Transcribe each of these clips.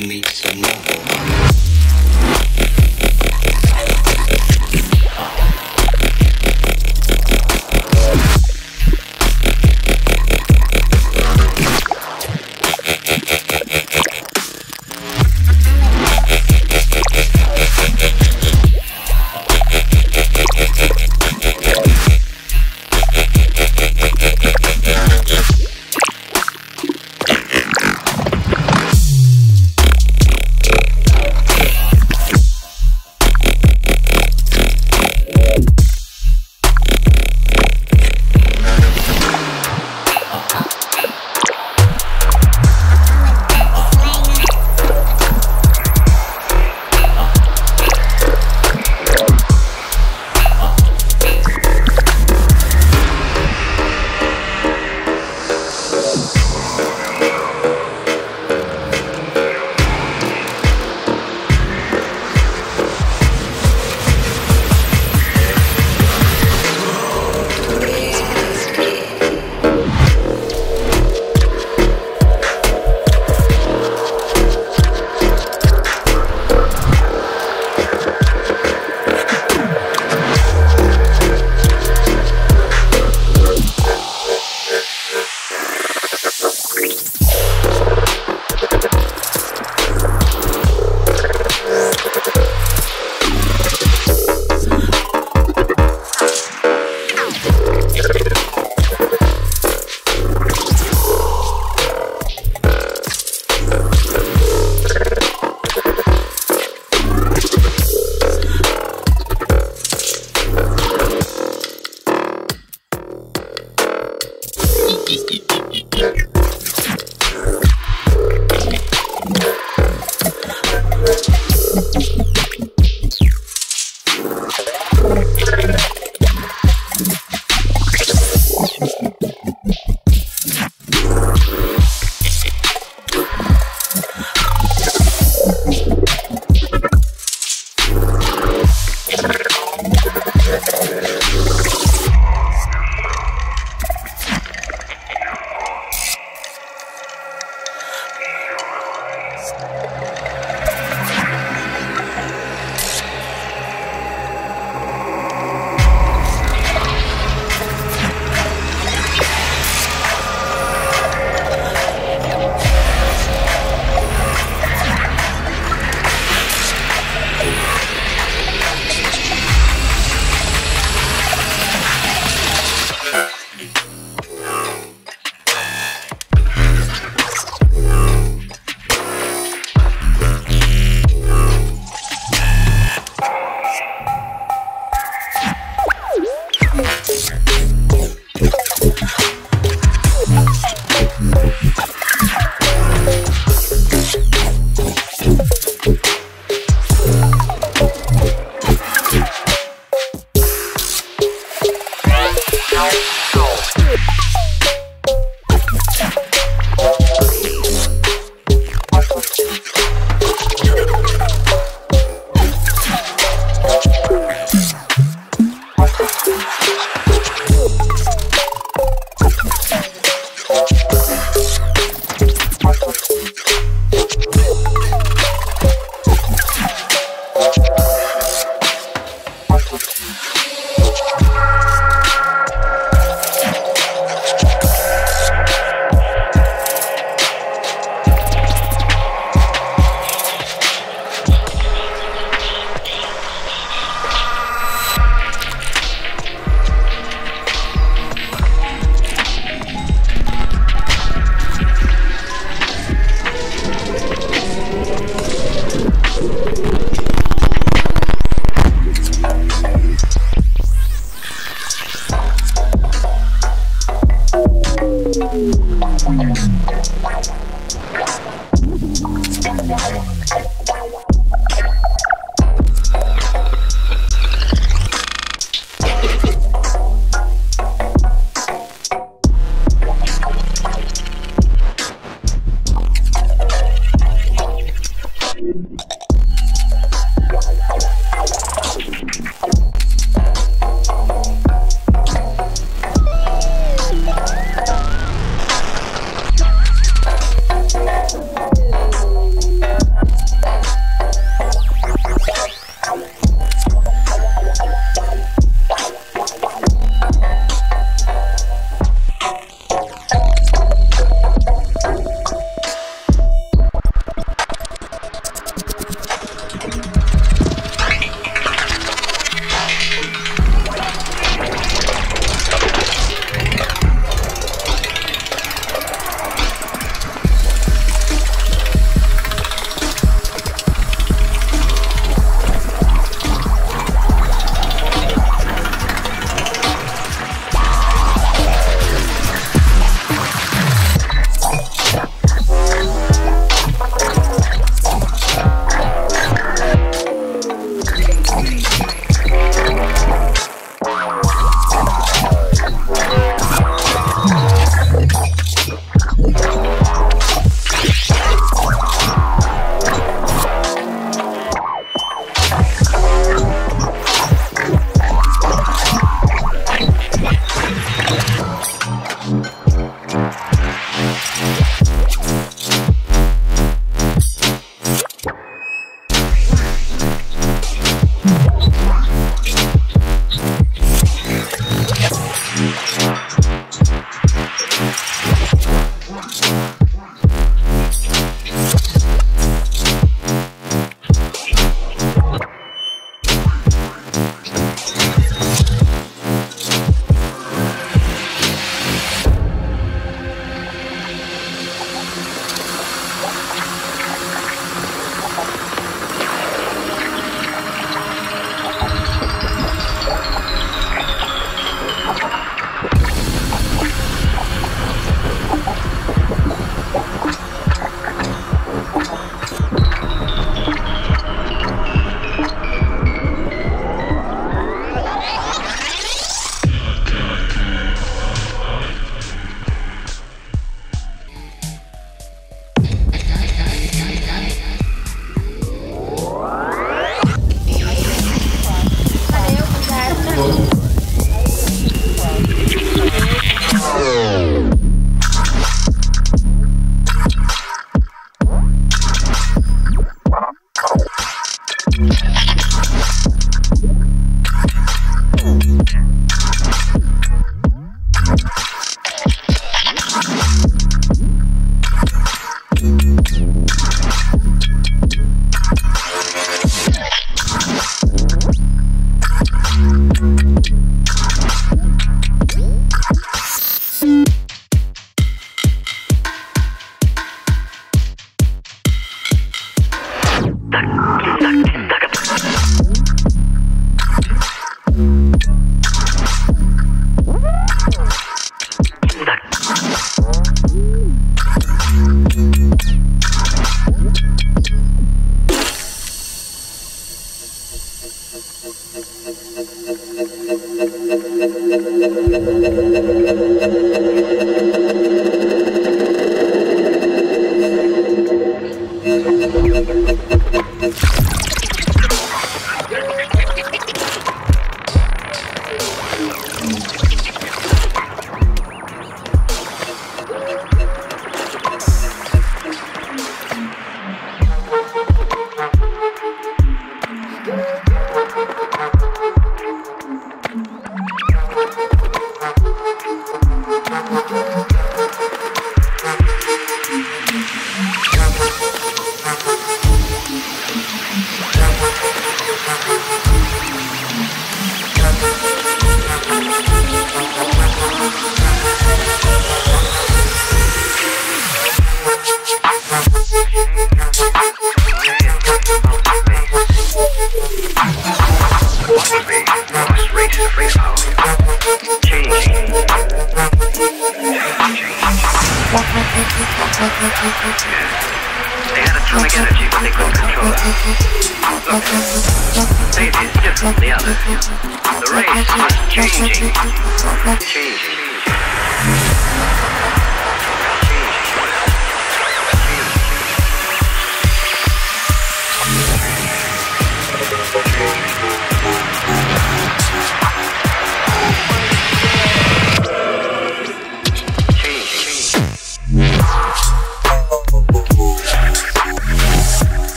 to meet some more. Yeah.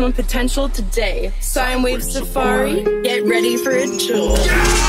maximum potential today. Sine Wave Safari, get ready for a tour. Yeah!